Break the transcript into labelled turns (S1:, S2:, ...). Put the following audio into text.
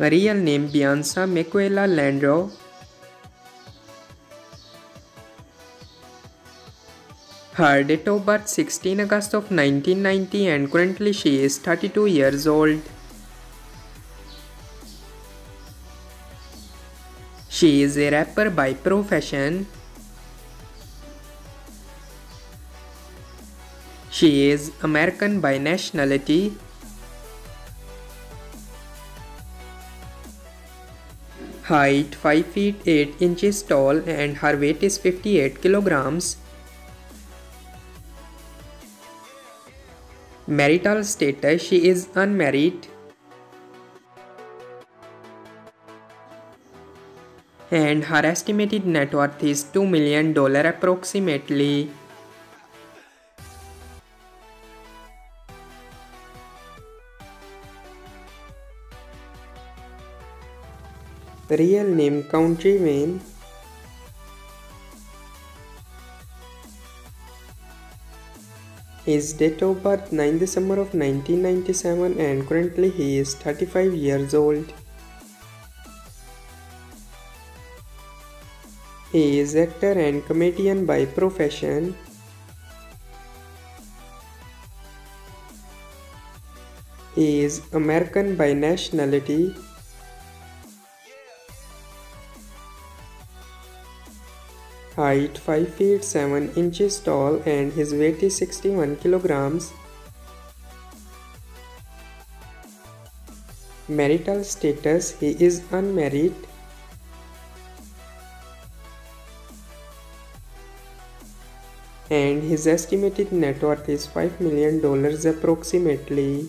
S1: Real name Bianca Miquela Landrau. Her date of birth 16 August of 1990 and currently she is 32 years old. She is a rapper by profession. She is American by nationality. Height 5 feet 8 inches tall and her weight is 58 kilograms. Marital status she is unmarried. And her estimated net worth is $2 million approximately. Real name Kountry Wayne His date of birth 9 December of 1997 and currently he is 35 years old. He is actor and comedian by profession. He is American by nationality. Height 5 feet 7 inches tall and his weight is 61 kilograms. Marital status he is unmarried. And his estimated net worth is $5 million approximately.